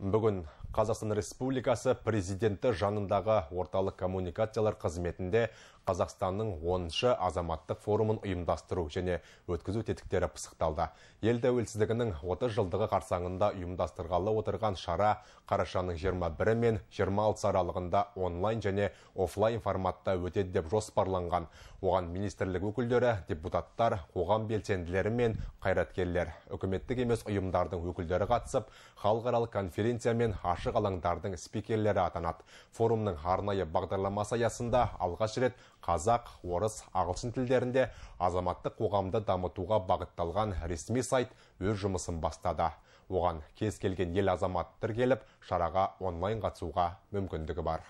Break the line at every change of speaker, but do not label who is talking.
Бүгін Қазақстан Республикасы президенті жанындағы орталық коммуникациялар қызметінде Қазақстанның 10-шы азаматтық форумын ұйымдастыру және өткізу тетіктері пысықталды. Ел тәуелсіздігінің 30 жылдығы қарсаңында ұйымдастырғалы отырған шара қарашаның 21 мен 26 аралығында онлайн және офлайн форматта өтеді деп жоспарланған. Оған министрлік өкілдері, депутаттар, қоғам белсенділері мен қайраткерлер, үкіметтік емес ұйымдардың өкілдері қатысып, халықаралық конференция мен ашық алаңдардың спикерлері атанады. Форумның арнайы бағдарламасы аясында алғаш рет қазақ, орыс, ағылшын тілдерінде азаматтық қоғамды дамытуға бағытталған ресми сайт өз жұмысын бастады. Оған кез келген ел азаматтар келіп, шараға онлайн қатысуға мүмкіндігі бар.